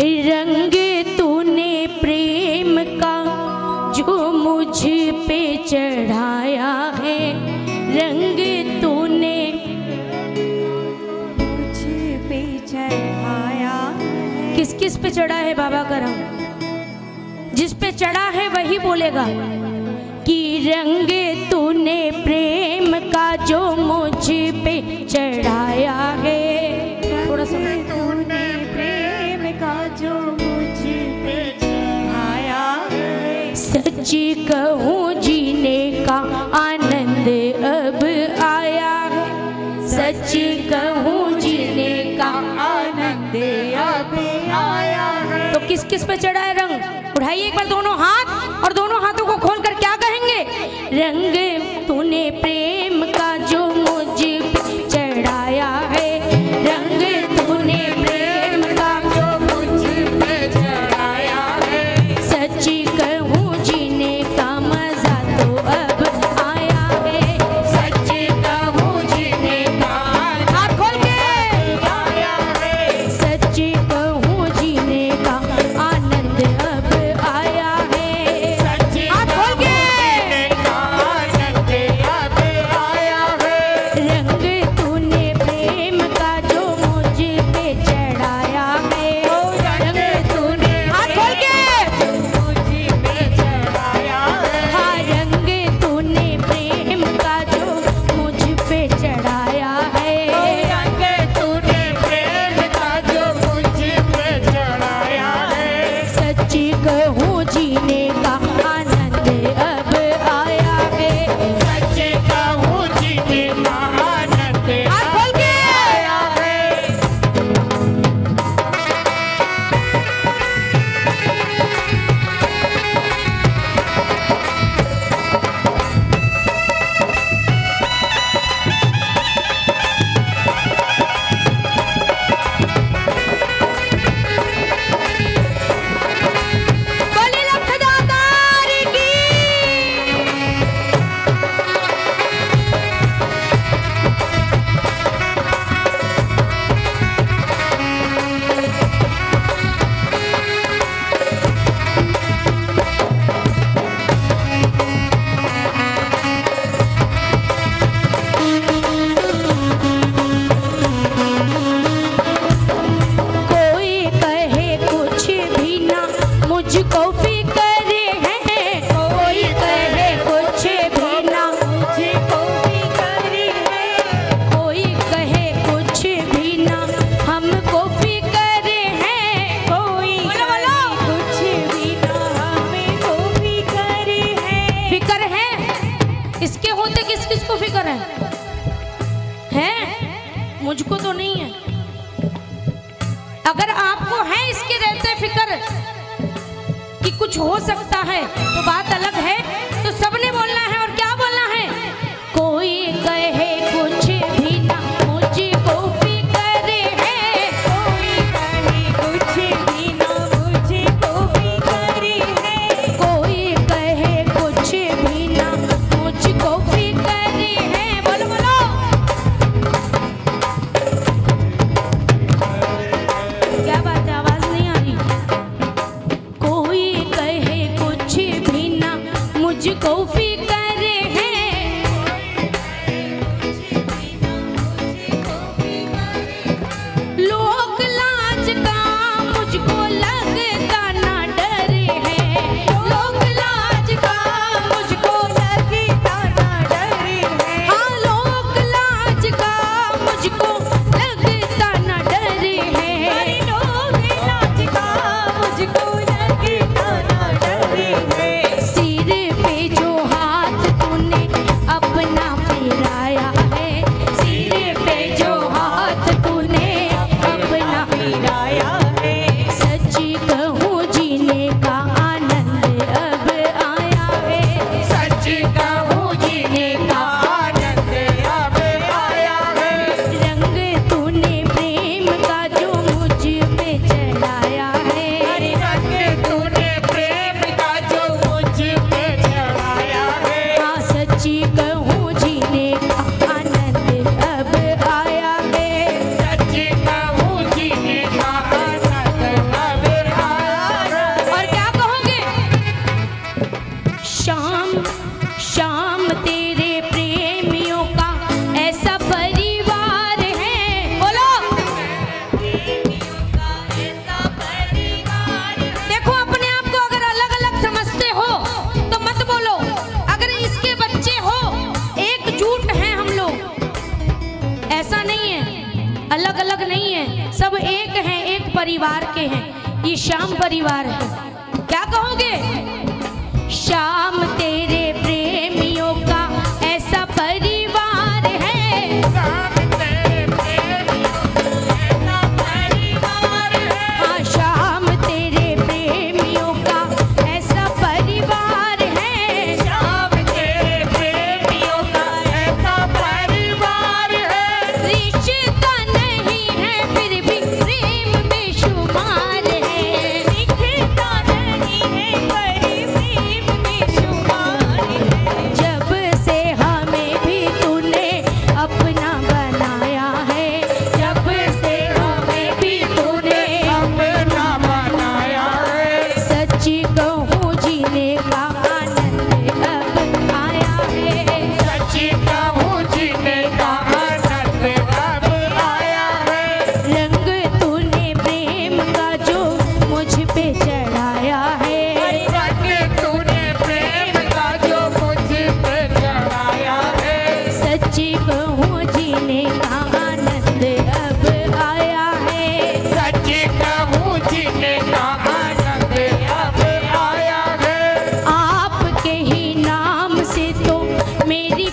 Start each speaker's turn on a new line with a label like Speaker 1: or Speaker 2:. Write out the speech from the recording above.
Speaker 1: रंग तूने प्रेम का, जो मुझ पे चढ़ाया है। रंग तूने
Speaker 2: मुझ पे चढ़ाया
Speaker 1: किस किस पे चढ़ा है बाबा का रंग? जिस पे चढ़ा है वही बोलेगा कि रंग तूने प्रेम का, जो मुझ पे चढ़ाया है। सच्ची कहूँ जीने का आनंद अब आया। सच्ची कहूँ जीने का
Speaker 2: आनंद अब आया
Speaker 1: तो किस किस पे चढ़ा है रंग? उठाइए एक बार दोनों हाथ, और दोनों हाथों को खोलकर क्या कहेंगे? रंग कुछ हो सकता है तो बात अलग है। तो सबने बोलना है और क्या बोल de config परिवार के हैं। ये श्याम परिवार है। क्या कहोगे? श्याम तेरे देवा आनंद का मेरी